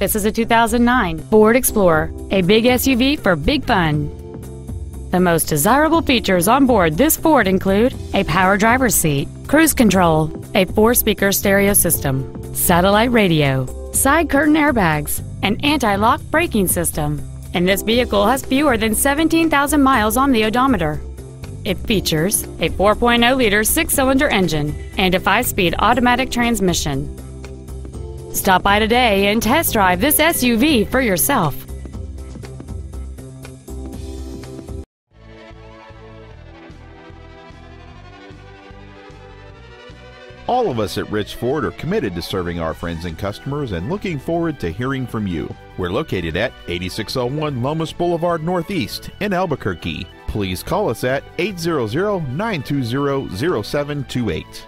This is a 2009 Ford Explorer, a big SUV for big fun. The most desirable features on board this Ford include a power driver's seat, cruise control, a four-speaker stereo system, satellite radio, side curtain airbags, an anti-lock braking system, and this vehicle has fewer than 17,000 miles on the odometer. It features a 4.0-liter six-cylinder engine and a five-speed automatic transmission. Stop by today and test drive this SUV for yourself. All of us at Rich Ford are committed to serving our friends and customers and looking forward to hearing from you. We're located at 8601 Lomas Boulevard Northeast in Albuquerque. Please call us at 800 920 0728.